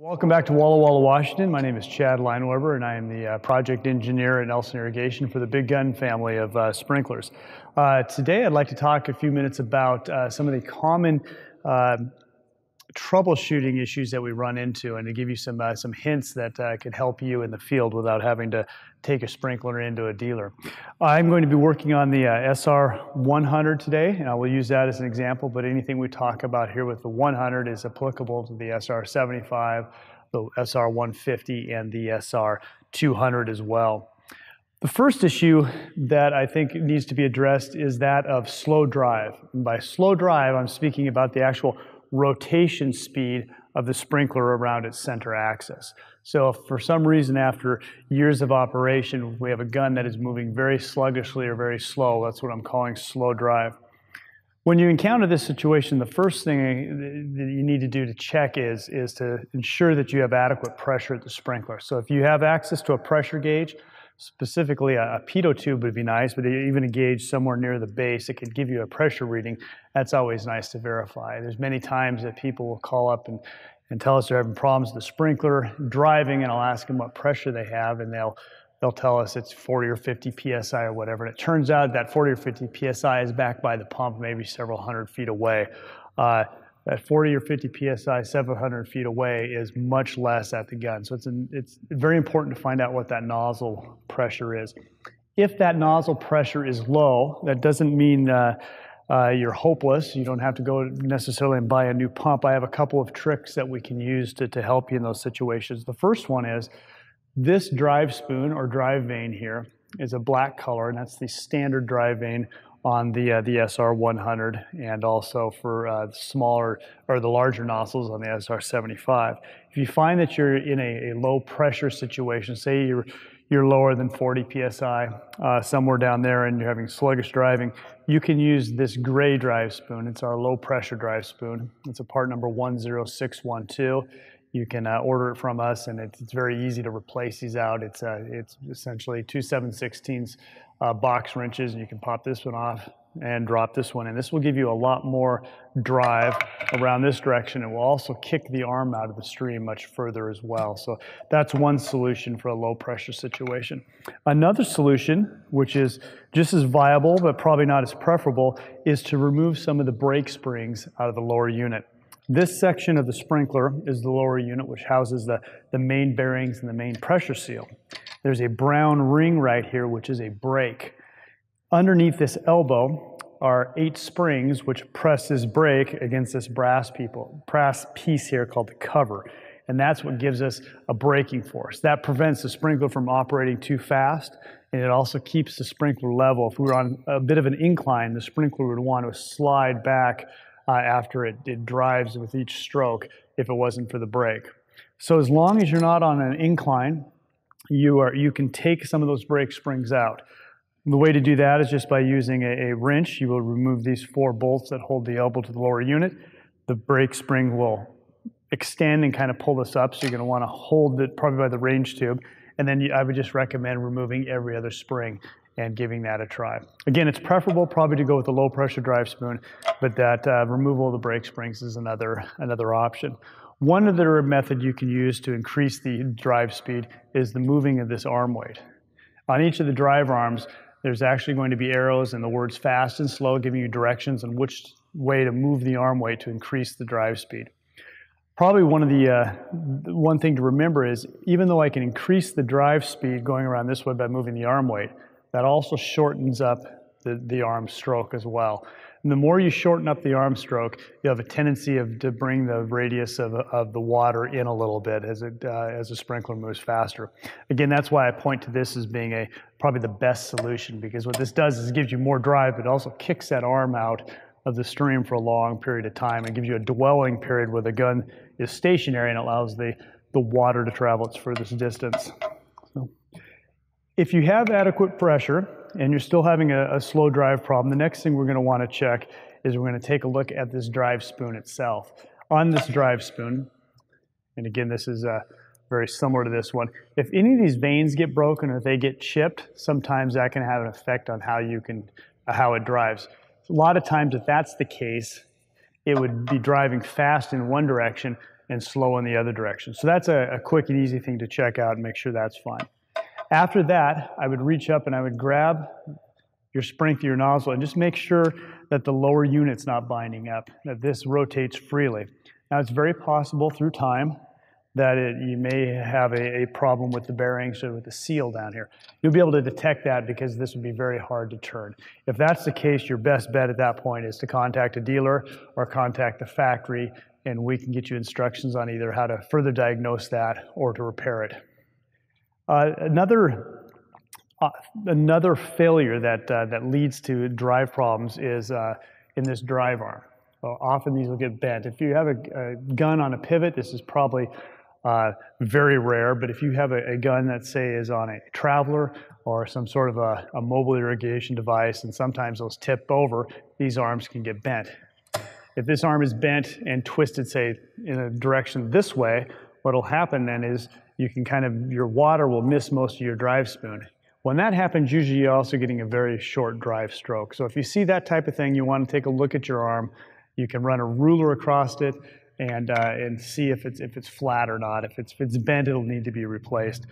Welcome back to Walla Walla, Washington. My name is Chad Leinweber, and I am the uh, project engineer at Nelson Irrigation for the Big Gun family of uh, sprinklers. Uh, today, I'd like to talk a few minutes about uh, some of the common uh, troubleshooting issues that we run into, and to give you some uh, some hints that could help you in the field without having to take a sprinkler into a dealer. I'm going to be working on the SR 100 today, and I will use that as an example. But anything we talk about here with the 100 is applicable to the SR 75 the SR 150 and the SR 200 as well. The first issue that I think needs to be addressed is that of slow drive. And by slow drive, I'm speaking about the actual rotation speed of the sprinkler around its center axis. So if for some reason after years of operation, we have a gun that is moving very sluggishly or very slow, that's what I'm calling slow drive. When you encounter this situation, the first thing that you need to do to check is, is to ensure that you have adequate pressure at the sprinkler. So if you have access to a pressure gauge, specifically a, a pitot tube would be nice, but even a gauge somewhere near the base, it could give you a pressure reading. That's always nice to verify. There's many times that people will call up and, and tell us they're having problems with the sprinkler driving, and I'll ask them what pressure they have, and they'll they'll tell us it's 40 or 50 psi or whatever. And it turns out that 40 or 50 psi is back by the pump, maybe several hundred feet away. Uh, that 40 or 50 psi, 700 feet away, is much less at the gun. So it's, an, it's very important to find out what that nozzle pressure is. If that nozzle pressure is low, that doesn't mean uh, uh, you're hopeless. You don't have to go necessarily and buy a new pump. I have a couple of tricks that we can use to, to help you in those situations. The first one is this drive spoon or drive vane here is a black color, and that's the standard drive vane on the uh, the SR100 and also for uh, smaller or the larger nozzles on the SR75. If you find that you're in a, low pressure situation, say you're you're lower than 40 psi, uh, somewhere down there, and you're having sluggish driving, you can use this gray drive spoon. It's our low pressure drive spoon. It's a part number 10612 you can uh, order it from us, and it's, it's, very easy to replace these out. It's uh, it's essentially two 7/16 uh, box wrenches, and you can pop this one off and drop this one in. This will give you a lot more drive around this direction. It will also kick the arm out of the stream much further as well. So that's one solution for a low pressure situation. Another solution, which is just as viable but probably not as preferable, is to remove some of the brake springs out of the lower unit. This section of the sprinkler is the lower unit, which houses the, the main bearings and the main pressure seal. There's a brown ring right here, which is a brake. Underneath this elbow are eight springs, which press this brake against this brass, people, brass piece here called the cover. And that's what gives us a braking force. That prevents the sprinkler from operating too fast, and it also keeps the sprinkler level. If we were on a bit of an incline, the sprinkler would want to slide back uh, after it, it drives with each stroke if it wasn't for the brake. So as long as you're not on an incline, you, are, you can take some of those brake springs out. The way to do that is just by using a, a, wrench. You will remove these four bolts that hold the elbow to the lower unit. The brake spring will extend and kind of pull this up, so you're going to want to hold it probably by the range tube. And then you, I would just recommend removing every other spring and giving that a try. Again, it's preferable probably to go with a low pressure drive spoon, but that uh, removal of the brake springs is another, another option. One other method you can use to increase the drive speed is the moving of this arm weight. On each of the drive arms, there's actually going to be arrows and the words fast and slow giving you directions on which way to move the arm weight to increase the drive speed. Probably one of the, uh, one thing to remember is even though I can increase the drive speed going around this way by moving the arm weight, that also shortens up the, the arm stroke as well. And the more you shorten up the arm stroke, you have a tendency of, to bring the radius of, of the water in a little bit as, it, uh, as the sprinkler moves faster. Again, that's why I point to this as being a probably the best solution because what this does is it gives you more drive, but also kicks that arm out of the stream for a long period of time and gives you a dwelling period where the gun is stationary and allows the, the water to travel its furthest distance. If you have adequate pressure and you're still having a, a slow drive problem, the next thing we're going to want to check is we're going to take a look at this drive spoon itself. On this drive spoon, and again, this is uh, very similar to this one. If any of these vanes get broken or they get chipped, sometimes that can have an effect on how you can, uh, how it drives. A lot of times, if that's the case, it would be driving fast in one direction, and slow in the other direction. So that's a, a quick and easy thing to check out and make sure that's fine. After that, I would reach up and I would grab your sprinkler, your nozzle, and just make sure that the lower unit's not binding up, that this rotates freely. Now, it's very possible through time that it, you may have a, a, problem with the bearings or with the seal down here. You'll be able to detect that because this would be very hard to turn. If that's the case, your best bet at that point is to contact a dealer or contact the factory and we can get you instructions on either how to further diagnose that or to repair it. Uh, another uh, another failure that uh, that leads to drive problems is uh, in this drive arm. Often these will get bent. If you have a, a gun on a pivot, this is probably uh, very rare. But if you have a, a, gun that say is on a traveler or some sort of a, a mobile irrigation device, and sometimes those tip over, these arms can get bent. If this arm is bent and twisted, say, in a direction this way, what'll happen then is you can kind of, your water will miss most of your drive spoon. When that happens, usually you're also getting a very short drive stroke. So if you see that type of thing, you want to take a look at your arm. You can run a ruler across it and, uh, and see if it's, if it's flat or not. If it's, if it's bent, it'll need to be replaced.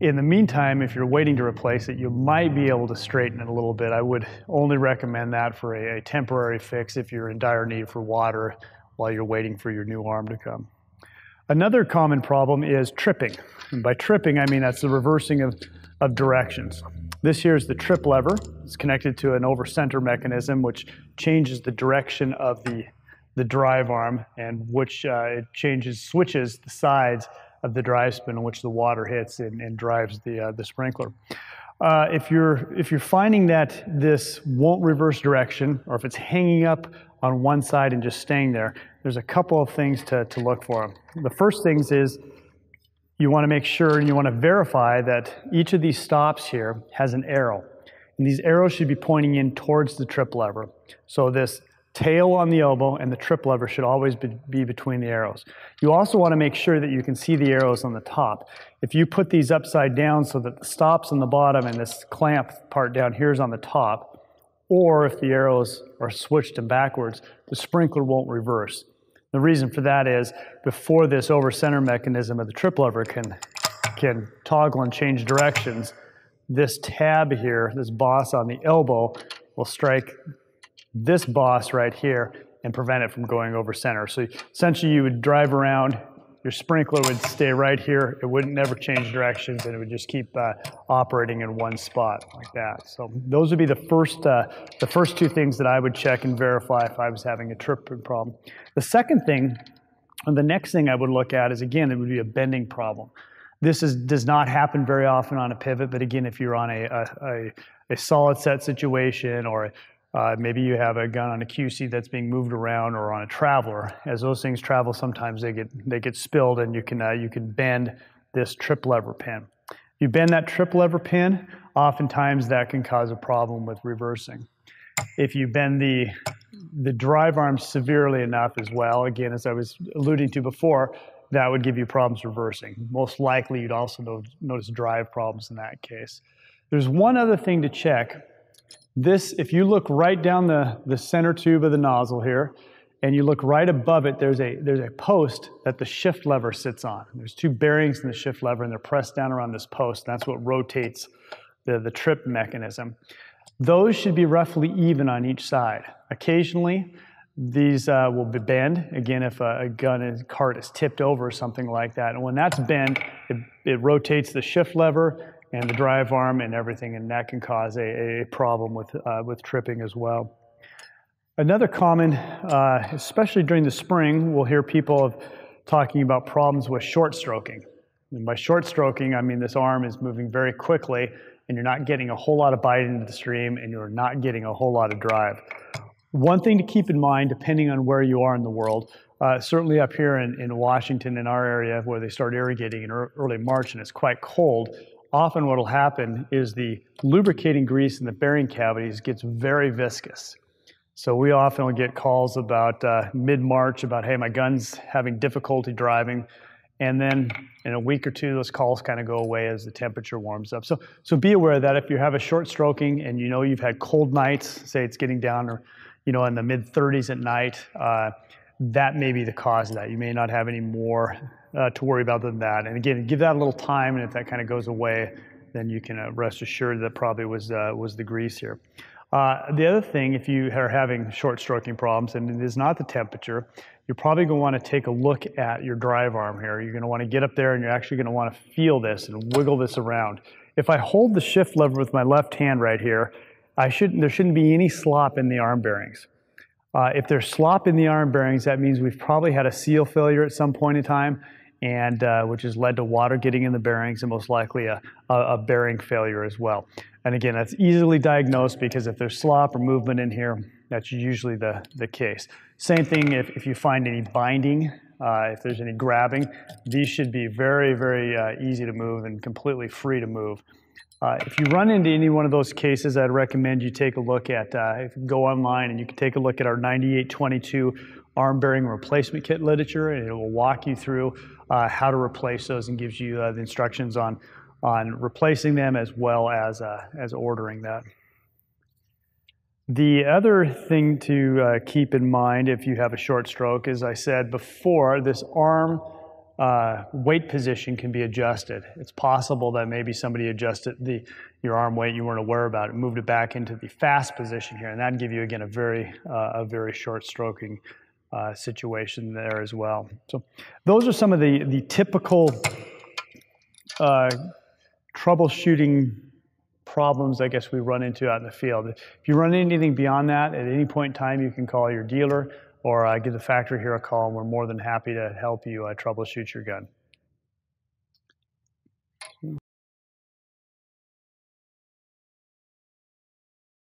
In the meantime, if you're waiting to replace it, you might be able to straighten it a little bit. I would only recommend that for a, a temporary fix if you're in dire need for water while you're waiting for your new arm to come. Another common problem is tripping. And by tripping, I mean that's the reversing of, of directions. This here is the trip lever. It's connected to an over center mechanism, which changes the direction of the, the drive arm and which uh, it changes, switches the sides of the drive spin in which the water hits and, and drives the, uh, the sprinkler. Uh, if, you're, if you're finding that this won't reverse direction, or if it's hanging up on one side and just staying there, there's a couple of things to, to look for. The first things is you want to make sure and you want to verify that each of these stops here has an arrow. And these arrows should be pointing in towards the trip lever. So this tail on the elbow, and the trip lever should always be be between the arrows. You also want to make sure that you can see the arrows on the top. If you put these upside down so that the stops on the bottom and this clamp part down here is on the top, or if the arrows are switched and backwards, the sprinkler won't reverse. The reason for that is before this over center mechanism of the trip lever can, can toggle and change directions, this tab here, this boss on the elbow, will strike this boss right here and prevent it from going over center. So essentially you would drive around, your sprinkler would stay right here, it wouldn't never change directions and it would just keep uh, operating in one spot like that. So those would be the first, uh, the first two things that I would check and verify if I was having a tripping problem. The second thing, and the next thing I would look at is again, it would be a bending problem. This is, does not happen very often on a pivot, but again, if you're on a, a, a, a solid set situation or uh, maybe you have a gun on a QC that's being moved around or on a traveler. As those things travel, sometimes they get they get spilled, and you can uh, you can bend this trip lever pin. If you bend that trip lever pin, oftentimes that can cause a problem with reversing. If you bend the the drive arm severely enough as well, again, as I was alluding to before, that would give you problems reversing. Most likely, you'd also notice drive problems in that case. There's one other thing to check this, if you look right down the, the center tube of the nozzle here, and you look right above it, there's a, there's a post that the shift lever sits on. There's two bearings in the shift lever, and they're pressed down around this post. That's what rotates the, the trip mechanism. Those should be roughly even on each side. Occasionally, these uh, will be bent, again, if a, a gun and cart is tipped over or something like that. And when that's bent, it, it rotates the shift lever and the drive arm and everything, and that can cause a, a problem with, uh, with tripping as well. Another common, uh, especially during the spring, we'll hear people talking about problems with short stroking. And by short stroking, I mean this arm is moving very quickly and you're not getting a whole lot of bite into the stream and you're not getting a whole lot of drive. One thing to keep in mind, depending on where you are in the world, uh, certainly up here in, in Washington, in our area where they start irrigating in early March and it's quite cold, often what will happen is the lubricating grease in the bearing cavities gets very viscous. So we often will get calls about uh, mid-March about, hey, my gun's having difficulty driving. And then in a week or two, those calls kind of go away as the temperature warms up. So, so be aware that if you have a short stroking and you know you've had cold nights, say it's getting down or, you know, in the mid 30s at night, uh, that may be the cause of that. You may not have any more to worry about than that. And again, give that a little time, and if that kind of goes away, then you can uh, rest assured that probably was, uh, was the grease here. Uh, the other thing, if you are having short stroking problems and it is not the temperature, you're probably going to want to take a look at your drive arm here. You're going to want to get up there and you're actually going to want to feel this and wiggle this around. If I hold the shift lever with my left hand right here, I shouldn't, there shouldn't be any slop in the arm bearings. Uh, if there's slop in the arm bearings, that means we've probably had a seal failure at some point in time, and uh, which has led to water getting in the bearings and most likely a, a, bearing failure as well. And again, that's easily diagnosed because if there's slop or movement in here, that's usually the, the case. Same thing if, if you find any binding, uh, if there's any grabbing, these should be very, very uh, easy to move and completely free to move. Uh, if you run into any one of those cases, I'd recommend you take a look at, uh, go online and you can take a look at our 9822 arm bearing replacement kit literature and it will walk you through uh, how to replace those and gives you uh, the instructions on, on replacing them as well as, uh, as ordering that. The other thing to uh, keep in mind if you have a short stroke, as I said before, this arm uh, weight position can be adjusted. It's possible that maybe somebody adjusted the, your arm weight you weren't aware about it, moved it back into the fast position here, and that'd give you again a very uh, a very short stroking uh, situation there as well. So those are some of the the typical uh, troubleshooting problems I guess we run into out in the field. If you run into anything beyond that, at any point in time, you can call your dealer or uh, give the factory here a call, and we're more than happy to help you uh, troubleshoot your gun.